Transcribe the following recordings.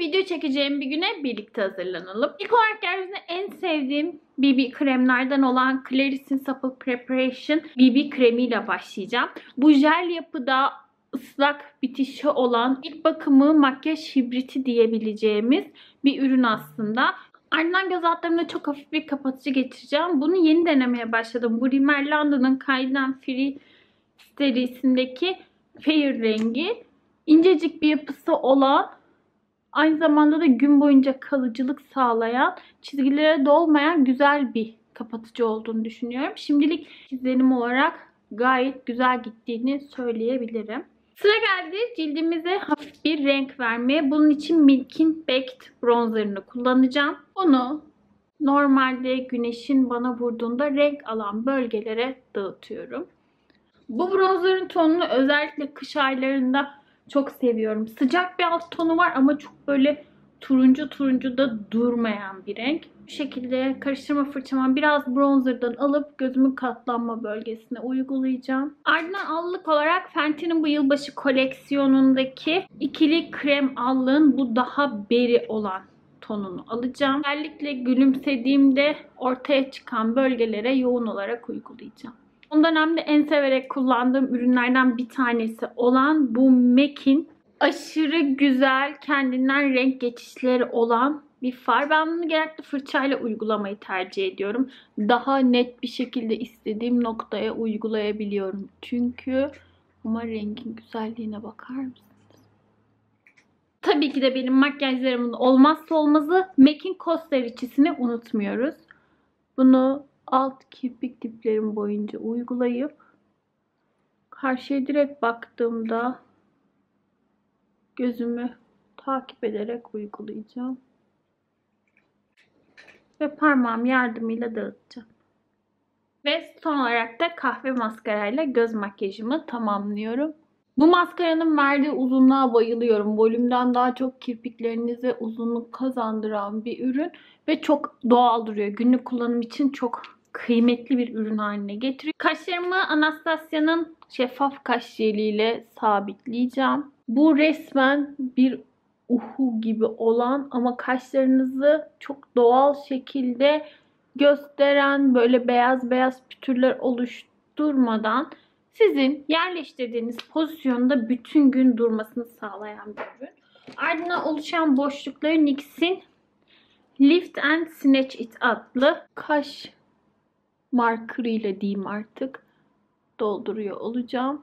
video çekeceğim bir güne birlikte hazırlanalım. İlk olarak yeryüzünde en sevdiğim BB kremlerden olan Claris'in Supple Preparation BB kremiyle başlayacağım. Bu jel yapıda ıslak bitişi olan ilk bakımı makyaj hibriti diyebileceğimiz bir ürün aslında. Ardından göz altlarımda çok hafif bir kapatıcı geçireceğim. Bunu yeni denemeye başladım. Bu Rimmel London'ın Kayden Free serisindeki Fair rengi. İncecik bir yapısı olan aynı zamanda da gün boyunca kalıcılık sağlayan çizgilere dolmayan güzel bir kapatıcı olduğunu düşünüyorum. Şimdilik izlenim olarak gayet güzel gittiğini söyleyebilirim. Sıra geldi cildimize hafif bir renk vermeye. Bunun için Milk'in Baked Bronzer'ını kullanacağım. Onu normalde güneşin bana vurduğunda renk alan bölgelere dağıtıyorum. Bu bronzerın tonunu özellikle kış aylarında çok seviyorum. Sıcak bir alt tonu var ama çok böyle turuncu turuncu da durmayan bir renk. Bu şekilde karıştırma fırçama biraz bronzerdan alıp gözümün katlanma bölgesine uygulayacağım. Ardından allık olarak Fenty'nin bu yılbaşı koleksiyonundaki ikili krem allığın bu daha beri olan tonunu alacağım. Özellikle gülümsediğimde ortaya çıkan bölgelere yoğun olarak uygulayacağım. Son dönemde en severek kullandığım ürünlerden bir tanesi olan bu MAC'in aşırı güzel kendinden renk geçişleri olan bir far. Ben bunu genellikle fırçayla uygulamayı tercih ediyorum. Daha net bir şekilde istediğim noktaya uygulayabiliyorum. Çünkü ama rengin güzelliğine bakar mısınız? Tabii ki de benim makyajlarımın olmazsa olmazı MAC'in Coaster içisini unutmuyoruz. Bunu alt kirpik diplerim boyunca uygulayıp karşıya direkt baktığımda gözümü takip ederek uygulayacağım. Ve parmağım yardımıyla dağıtacağım. Ve son olarak da kahve maskarayla göz makyajımı tamamlıyorum. Bu maskaranın verdiği uzunluğa bayılıyorum. Volümden daha çok kirpiklerinize uzunluk kazandıran bir ürün. Ve çok doğal duruyor. Günlük kullanım için çok kıymetli bir ürün haline getiriyor. Kaşlarımı Anastasia'nın şeffaf kaş jeliyle sabitleyeceğim. Bu resmen bir uhu gibi olan ama kaşlarınızı çok doğal şekilde gösteren böyle beyaz beyaz pütürler oluşturmadan sizin yerleştirdiğiniz pozisyonda bütün gün durmasını sağlayan bir ürün. Ardından oluşan boşlukları NYX'in Lift and Snatch It adlı kaş marker ile diyeyim artık dolduruyor olacağım.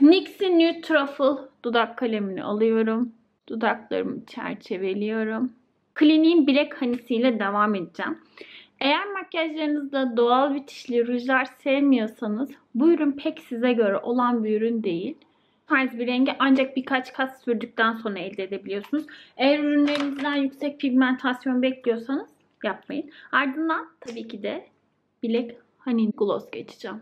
NYX'in Nude Truffle dudak kalemini alıyorum. Dudaklarımı çerçeveliyorum. Clinique'in Black Honey'si ile devam edeceğim. Eğer makyajlarınızda doğal bitişli rujlar sevmiyorsanız bu ürün pek size göre olan bir ürün değil. Tarz bir rengi ancak birkaç kat sürdükten sonra elde edebiliyorsunuz. Eğer ürünlerinizden yüksek pigmentasyon bekliyorsanız yapmayın. Ardından tabii ki de Black Honey Gloss geçeceğim.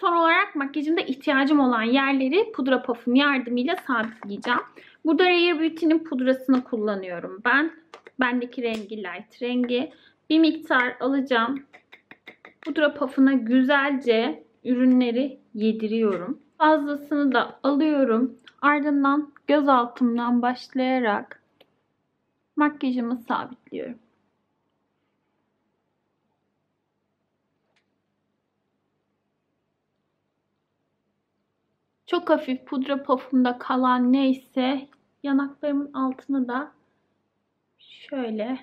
Son olarak makyajımda ihtiyacım olan yerleri pudra pafım yardımıyla sabitleyeceğim. Burada Rare Beauty'nin pudrasını kullanıyorum ben. Bendeki rengi light rengi. Bir miktar alacağım. Pudra pafına güzelce ürünleri yediriyorum. Fazlasını da alıyorum. Ardından göz altımdan başlayarak makyajımı sabitliyorum. Çok hafif pudra pafımda kalan neyse yanaklarımın altını da şöyle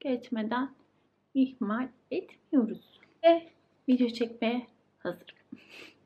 geçmeden ihmal etmiyoruz. Ve video çekmeye hazırım.